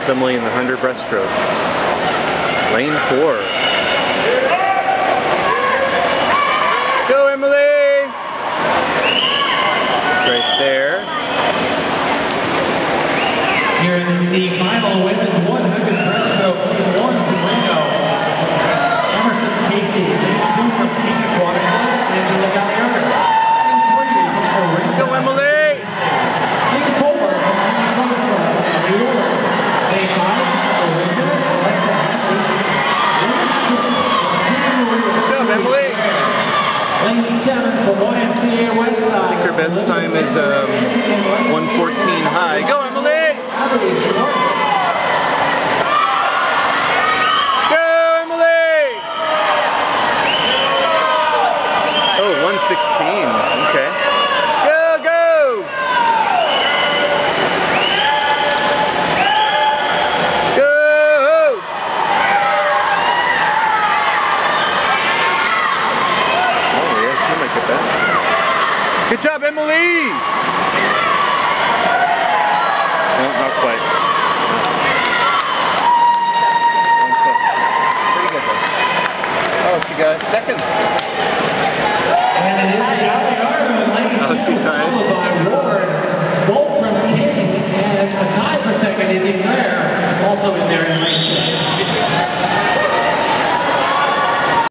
There's Emily in the 100 breaststroke. Lane 4. Go Emily! It's right there. Here in the final women's I think her best time is um, 114 high. Go, Emily! Go, Emily! Oh, 116. Okay. Good job, Emily! No, not quite. Pretty good though. Oh, she got second.